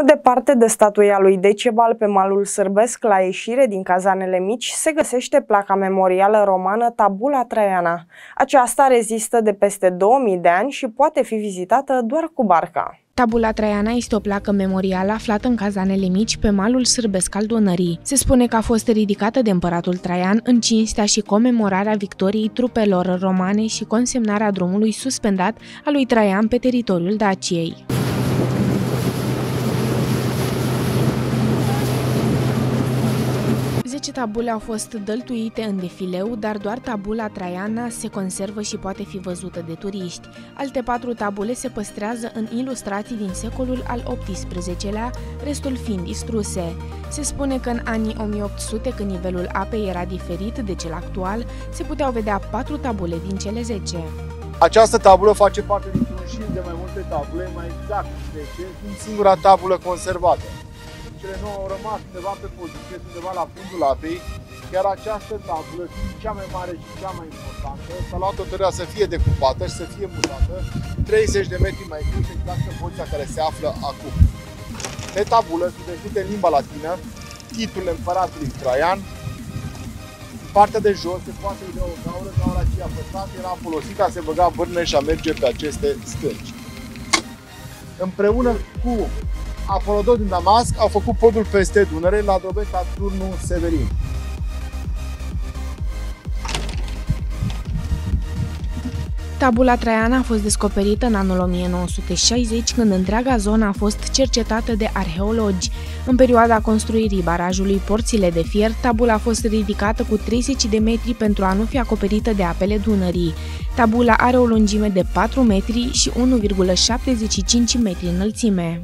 Nu departe de statuia lui Decebal pe malul sârbesc, la ieșire din cazanele mici, se găsește placa memorială romană Tabula Traiana. Aceasta rezistă de peste 2000 de ani și poate fi vizitată doar cu barca. Tabula Traiana este o placă memorială aflată în cazanele mici pe malul sârbesc al Dunării. Se spune că a fost ridicată de împăratul Traian în cinstea și comemorarea victoriei trupelor romane și consemnarea drumului suspendat al lui Traian pe teritoriul Daciei. Zece tabule au fost dăltuite în defileu, dar doar tabula Traiana se conservă și poate fi văzută de turiști. Alte patru tabule se păstrează în ilustrații din secolul al XVIII-lea, restul fiind distruse. Se spune că în anii 1800, când nivelul apei era diferit de cel actual, se puteau vedea patru tabule din cele zece. Această tabulă face parte dintr-un șir de mai multe tabule, mai exact 10, fiind singura tabulă conservată cele nouă au rămas undeva pe poziție, undeva la fundul apei, chiar această tabulă, fiind cea mai mare și cea mai importantă, s-a luat hotărârea să fie decupată și să fie mutată 30 de metri mai sus, exact în poziția care se află acum. Pe tabulă sunt descrise în limba latină titlul împăratului Traian, în partea de jos se poate vedea o gaură, gaura aceea păstrată era folosită a se băga vârne și a merge pe aceste stânci. Împreună cu Apolodor din Damasc au făcut podul peste Dunăre la Drobeta Turnul Severin. Tabula Traiana a fost descoperită în anul 1960, când întreaga zonă a fost cercetată de arheologi. În perioada construirii barajului Porțile de Fier, tabula a fost ridicată cu 30 de metri pentru a nu fi acoperită de apele Dunării. Tabula are o lungime de 4 metri și 1,75 metri înălțime.